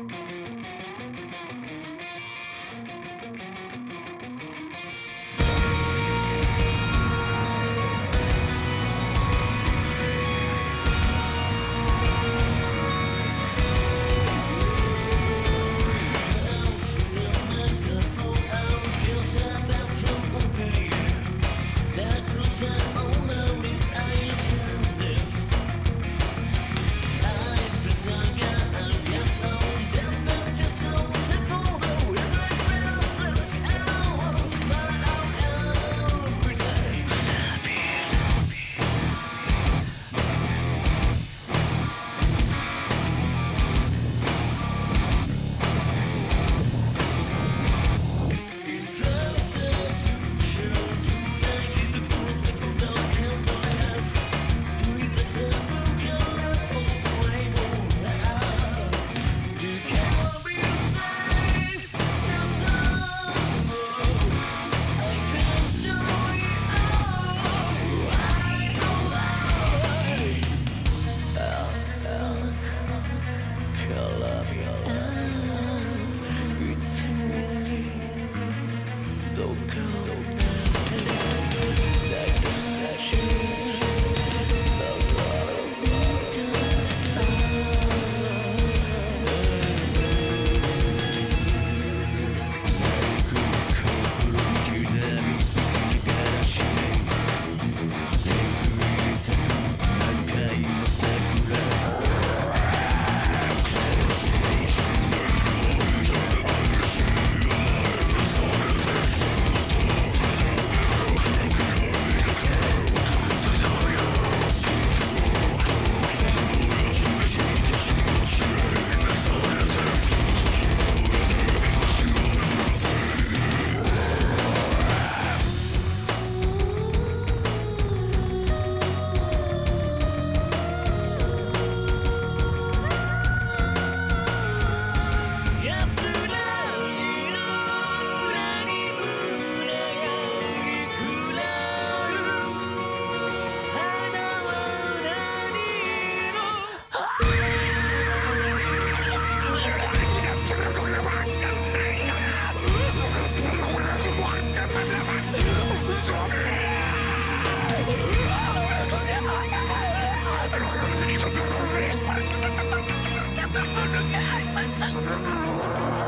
Música Oh, my God.